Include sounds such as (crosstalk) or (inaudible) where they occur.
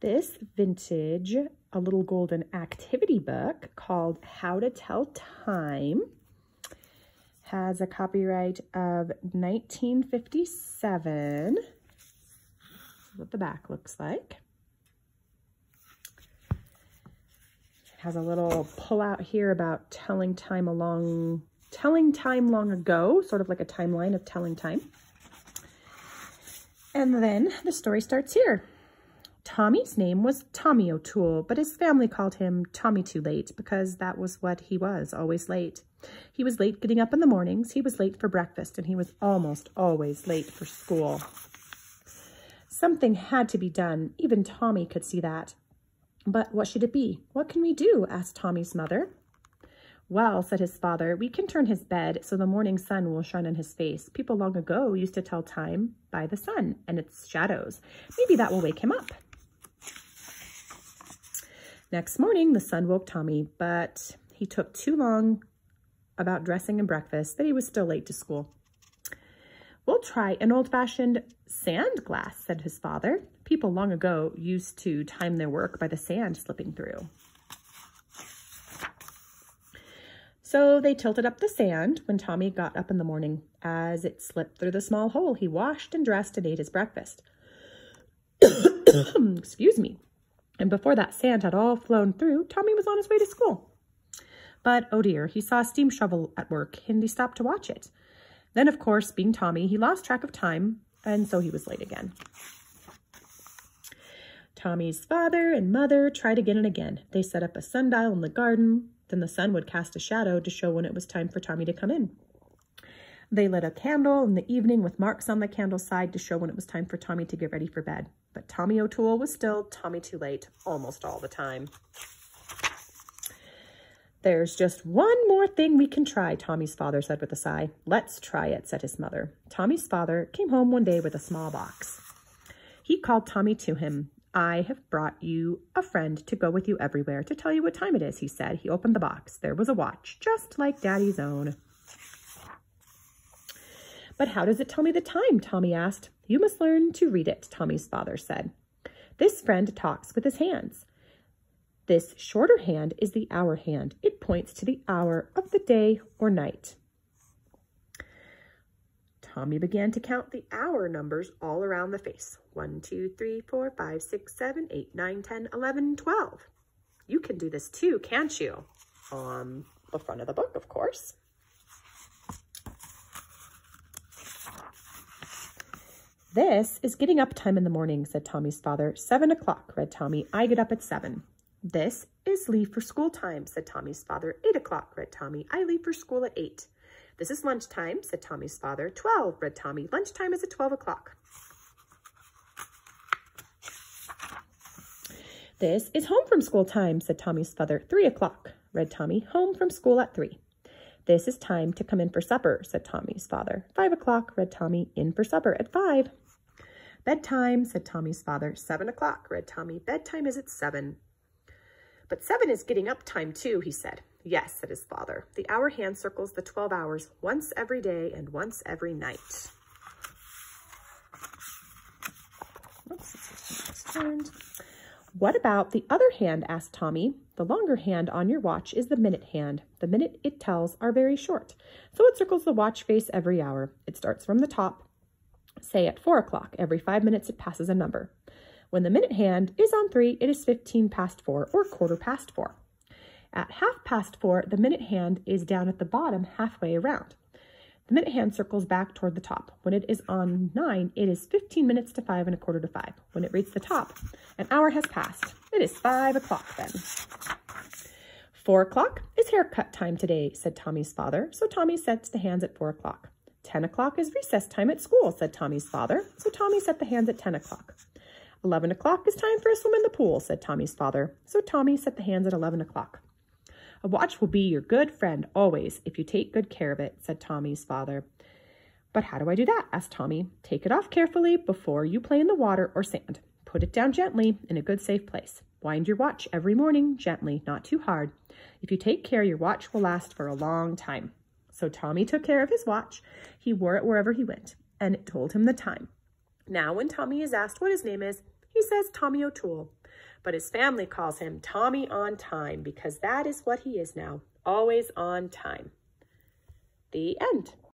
This vintage, a little golden activity book called How to Tell Time has a copyright of 1957. This is what the back looks like. It has a little pull out here about telling time along, telling time long ago, sort of like a timeline of telling time. And then the story starts here. Tommy's name was Tommy O'Toole, but his family called him Tommy Too Late because that was what he was, always late. He was late getting up in the mornings, he was late for breakfast, and he was almost always late for school. Something had to be done. Even Tommy could see that. But what should it be? What can we do? asked Tommy's mother. Well, said his father, we can turn his bed so the morning sun will shine on his face. People long ago used to tell time by the sun and its shadows. Maybe that will wake him up. Next morning, the sun woke Tommy, but he took too long about dressing and breakfast that he was still late to school. We'll try an old-fashioned sand glass, said his father. People long ago used to time their work by the sand slipping through. So they tilted up the sand when Tommy got up in the morning. As it slipped through the small hole, he washed and dressed and ate his breakfast. (coughs) Excuse me. And before that sand had all flown through, Tommy was on his way to school. But, oh dear, he saw a steam shovel at work and he stopped to watch it. Then, of course, being Tommy, he lost track of time, and so he was late again. Tommy's father and mother tried again and again. They set up a sundial in the garden. Then the sun would cast a shadow to show when it was time for Tommy to come in. They lit a candle in the evening with marks on the candle side to show when it was time for Tommy to get ready for bed. But Tommy O'Toole was still Tommy too late almost all the time. There's just one more thing we can try, Tommy's father said with a sigh. Let's try it, said his mother. Tommy's father came home one day with a small box. He called Tommy to him. I have brought you a friend to go with you everywhere to tell you what time it is, he said. He opened the box. There was a watch, just like Daddy's own. But how does it tell me the time? Tommy asked. You must learn to read it, Tommy's father said. This friend talks with his hands. This shorter hand is the hour hand. It points to the hour of the day or night. Tommy began to count the hour numbers all around the face. 1, 2, 3, 4, 5, 6, 7, 8, 9, 10, 11, 12. You can do this too, can't you? On the front of the book, of course. This is getting up time in the morning, said Tommy's father. Seven o'clock, read Tommy. I get up at seven. This is leave for school time, said Tommy's father. Eight o'clock, read Tommy. I leave for school at eight. This is lunchtime, said Tommy's father. Twelve, read Tommy. Lunchtime is at twelve o'clock. This is home from school time, said Tommy's father. Three o'clock, read Tommy. Home from school at three. This is time to come in for supper, said Tommy's father. Five o'clock, read Tommy, in for supper at five. Bedtime, said Tommy's father. Seven o'clock, read Tommy. Bedtime is at seven. But seven is getting up time too, he said. Yes, said his father. The hour hand circles the 12 hours once every day and once every night. Oops, what about the other hand, asked Tommy. The longer hand on your watch is the minute hand. The minute it tells are very short, so it circles the watch face every hour. It starts from the top. Say at 4 o'clock, every five minutes it passes a number. When the minute hand is on 3, it is 15 past 4 or quarter past 4. At half past 4, the minute hand is down at the bottom halfway around. The minute hand circles back toward the top. When it is on 9, it is 15 minutes to 5 and a quarter to 5. When it reaches the top, an hour has passed. It is 5 o'clock then. 4 o'clock is haircut time today, said Tommy's father, so Tommy sets the hands at 4 o'clock. 10 o'clock is recess time at school, said Tommy's father, so Tommy set the hands at 10 o'clock. 11 o'clock is time for a swim in the pool, said Tommy's father, so Tommy set the hands at 11 o'clock. A watch will be your good friend always if you take good care of it, said Tommy's father. But how do I do that? asked Tommy. Take it off carefully before you play in the water or sand. Put it down gently in a good safe place. Wind your watch every morning gently, not too hard. If you take care, your watch will last for a long time. So Tommy took care of his watch. He wore it wherever he went, and it told him the time. Now, when Tommy is asked what his name is, he says Tommy O'Toole. But his family calls him Tommy on time because that is what he is now, always on time. The end.